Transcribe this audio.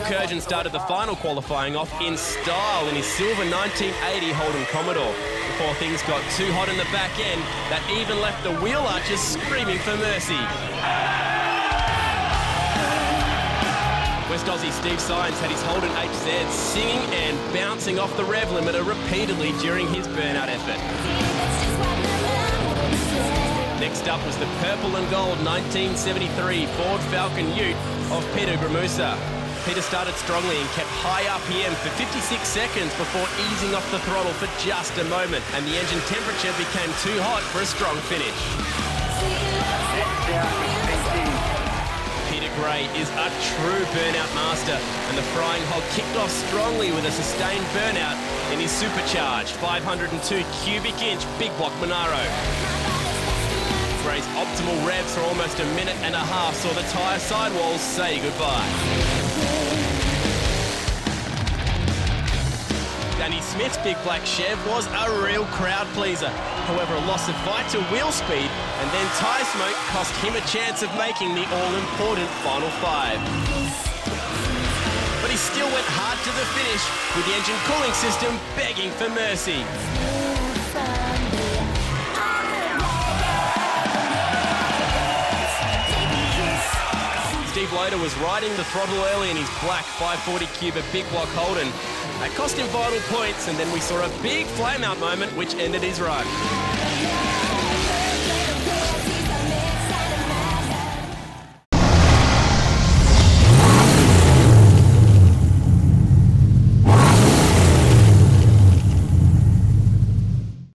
Kurjan started the final qualifying off in style in his silver 1980 Holden Commodore before things got too hot in the back end that even left the wheel archers screaming for mercy. West Aussie Steve Sines had his Holden HZ singing and bouncing off the rev limiter repeatedly during his burnout effort. Next up was the purple and gold 1973 Ford Falcon Ute of Peter Gramusa. Peter started strongly and kept high RPM for 56 seconds before easing off the throttle for just a moment, and the engine temperature became too hot for a strong finish. Peter Gray is a true burnout master, and the Frying Hog kicked off strongly with a sustained burnout in his supercharged 502 cubic inch big block Monaro. Gray's optimal revs for almost a minute and a half saw the tyre sidewalls say goodbye. Danny Smith's big black Chev was a real crowd pleaser. However, a loss of vital wheel speed and then tyre smoke cost him a chance of making the all-important final five. But he still went hard to the finish with the engine cooling system begging for mercy. Loader was riding the throttle early in his black 540 Cuba big block Holden. That cost him vital points, and then we saw a big flame out moment which ended his run.